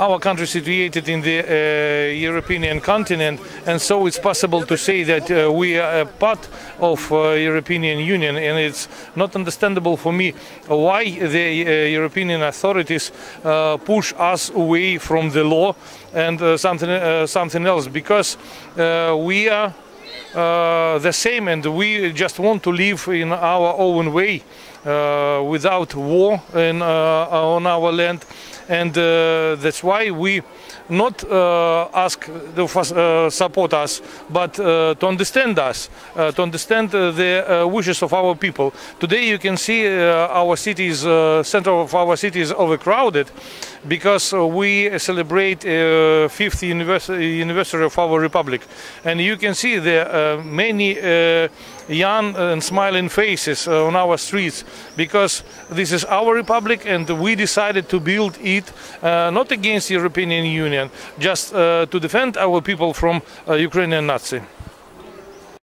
our country is situated in the uh, European continent, and so it's possible to say that uh, we are a part of uh, European Union, and it's not understandable for me why the European authorities push us away from the law and something something else because we are uh, the same and we just want to live in our own way uh, without war in, uh, on our land. And uh, that's why we not uh, ask to uh, support us but to understand us to understand the wishes of our people. Today you can see our cities center of our city is overcrowded because we celebrate uh, fifth anniversary, anniversary of our republic. And you can see uh, many uh, young and smiling faces uh, on our streets. Because this is our republic and we decided to build it uh, not against European Union just uh, to defend our people from uh, Ukrainian Nazi